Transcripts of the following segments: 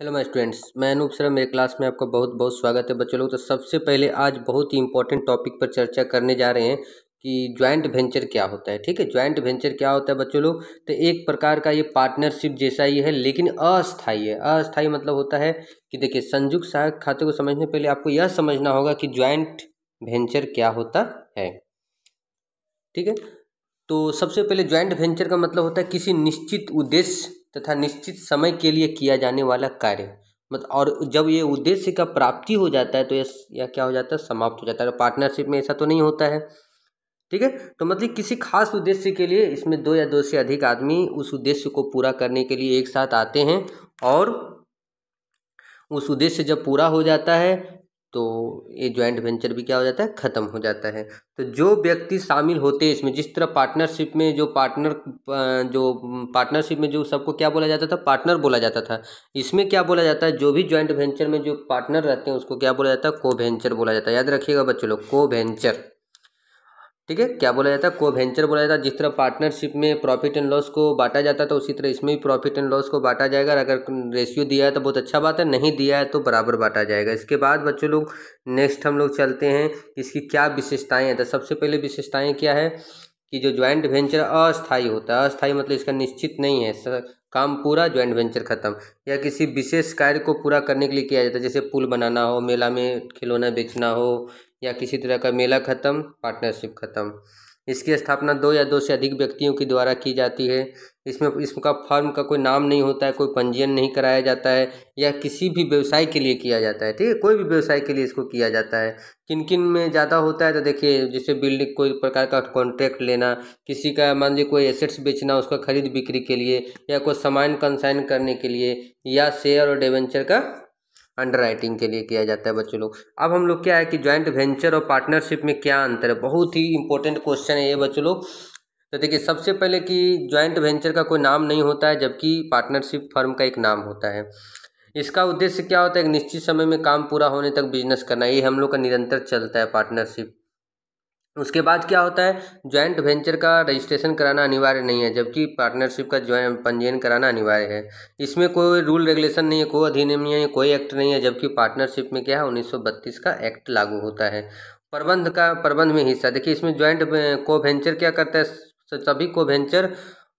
Hello my students मैं Anoop sir, मेरे class में आपका बहुत बहुत स्वागत है। बच्चों लोग तो सबसे पहले आज बहुत ही इंपॉर्टेंट टॉपिक पर चर्चा करने जा रहे हैं कि ज्वाइंट वेंचर क्या होता है, ठीक है? ज्वाइंट वेंचर क्या होता है बच्चों लोग? तो एक प्रकार का ये पार्टनरशिप जैसा ही है, लेकिन अस्थाई है। अस्थाई मतलब होता है कि देखिए, संयुक्त सहायक खाते को समझने पहले आपको यह समझना होगा कि ज्वाइंट वेंचर क्या होता है, ठीक है? तो सबसे पहले ज्वाइंट वेंचर का मतलब होता है किसी निश्चित उद्देश्य तथा निश्चित समय के लिए किया जाने वाला कार्य। मतलब और जब ये उद्देश्य का प्राप्ति हो जाता है तो यह क्या हो जाता है? समाप्त हो जाता है। पार्टनरशिप में ऐसा तो नहीं होता है। ठीक है? तो मतलब किसी खास उद्देश्य के लिए इसमें दो या दो से अधिक आदमी उस उद्देश्य को पूरा करने के लिए एक साथ आते हैं, और उस उद्देश्य जब पूरा हो जाता है तो ये ज्वाइंट वेंचर भी क्या हो जाता है? ख़त्म हो जाता है। तो जो व्यक्ति शामिल होते हैं इसमें, जिस तरह पार्टनरशिप में जो पार्टनर जो पार्टनरशिप में जो सबको क्या बोला जाता था? पार्टनर बोला जाता था। इसमें क्या बोला जाता है? जो भी ज्वाइंट वेंचर में जो पार्टनर रहते हैं, उसको क्या बोला जाता है? को वेंचर बोला जाता है। याद रखिएगा बच्चों लोग को वेंचर ठीक है? क्या बोला जाता है? को वेंचर बोला जाता है। जिस तरह पार्टनरशिप में प्रॉफिट एंड लॉस को बांटा जाता है तो उसी तरह इसमें भी प्रॉफिट एंड लॉस को बांटा जाएगा। अगर रेशियो दिया है तो बहुत अच्छा बात है। नहीं दिया है तो बराबर बांटा जाएगा। इसके बाद बच्चों लोग नेक्स्ट हम लोग चलते हैं। इसकी क्या विशेषताएँ हैं? तो सबसे पहले विशेषताएँ क्या है? कि जो ज्वाइंट वेंचर अस्थायी होता है। अस्थायी मतलब इसका निश्चित नहीं है। काम पूरा ज्वाइंट वेंचर खत्म। या किसी विशेष कार्य को पूरा करने के लिए किया जाता है। जैसे पुल बनाना हो, मेला में खिलौना बेचना हो या किसी तरह का मेला ख़त्म पार्टनरशिप ख़त्म। इसकी स्थापना दो या दो से अधिक व्यक्तियों के द्वारा की जाती है। इसमें, इसका फर्म का कोई नाम नहीं होता है, कोई पंजीयन नहीं कराया जाता है, या किसी भी व्यवसाय के लिए किया जाता है, ठीक है? कोई भी व्यवसाय के लिए इसको किया जाता है। किन किन में ज़्यादा होता है तो देखिए, जैसे बिल्डिंग कोई प्रकार का कॉन्ट्रैक्ट लेना, किसी का मान लीजिए कोई एसेट्स बेचना, उसका खरीद बिक्री के लिए, या कोई सामान कंसाइन करने के लिए, या शेयर और डेवेंचर का अंडर राइटिंग के लिए किया जाता है बच्चों लोग। अब हम लोग क्या है कि ज्वाइंट वेंचर और पार्टनरशिप में क्या अंतर है? बहुत ही इंपॉर्टेंट क्वेश्चन है ये बच्चों लोग। तो देखिए, सबसे पहले कि ज्वाइंट वेंचर का कोई नाम नहीं होता है, जबकि पार्टनरशिप फर्म का एक नाम होता है। इसका उद्देश्य क्या होता है? एक निश्चित समय में काम पूरा होने तक बिज़नेस करना, ये हम लोग का निरंतर चलता है पार्टनरशिप उसके बाद क्या होता है? ज्वाइंट वेंचर का रजिस्ट्रेशन कराना अनिवार्य नहीं है, जबकि पार्टनरशिप का ज्वाइंट पंजीयन कराना अनिवार्य है। इसमें कोई रूल रेगुलेशन नहीं है, कोई अधिनियम नहीं है, कोई एक्ट नहीं है, जबकि पार्टनरशिप में क्या है? उन्नीस सौ बत्तीस का एक्ट लागू होता है। प्रबंध का, प्रबंध में हिस्सा, देखिए इसमें ज्वाइंट को वेंचर क्या करता है? सभी को वेंचर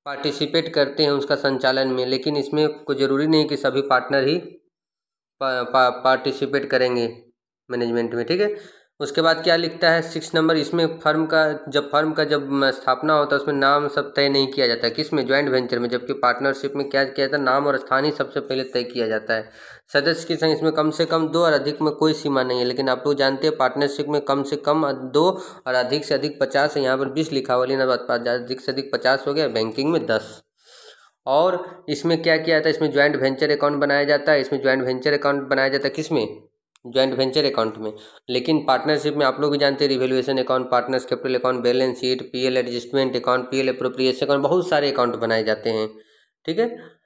पार्टिसिपेट करते हैं उसका संचालन में, लेकिन इसमें कोई ज़रूरी नहीं कि सभी पार्टनर ही पार्टिसिपेट करेंगे मैनेजमेंट में, ठीक है? उसके बाद क्या लिखता है? सिक्स नंबर, इसमें फर्म का, जब फर्म का जब स्थापना होता है, उसमें नाम सब तय नहीं किया जाता है। किसमें ज्वाइंट वेंचर में, जबकि पार्टनरशिप में क्या किया जाता है? नाम और स्थान ही सबसे पहले तय किया जाता है। सदस्य की संख्या, इसमें कम से कम दो और अधिक में कोई सीमा नहीं है, लेकिन आप लोग जानते हैं, पार्टनरशिप में कम से कम दो और अधिक से अधिक पचास है। यहाँ पर बीस लिखा हुआ लेकिन अधिक से अधिक पचास हो गया, बैंकिंग में दस। और इसमें क्या किया जाता है? इसमें ज्वाइंट वेंचर अकाउंट बनाया जाता है। इसमें ज्वाइंट वेंचर अकाउंट बनाया जाता है किस ज्वाइंट वेंचर अकाउंट में। लेकिन पार्टनरशिप में आप लोग भी जानते हैं revaluation account partners capital account balance sheet PL adjustment account PL appropriation account बहुत सारे अकाउंट बनाए जाते हैं। ठीक है?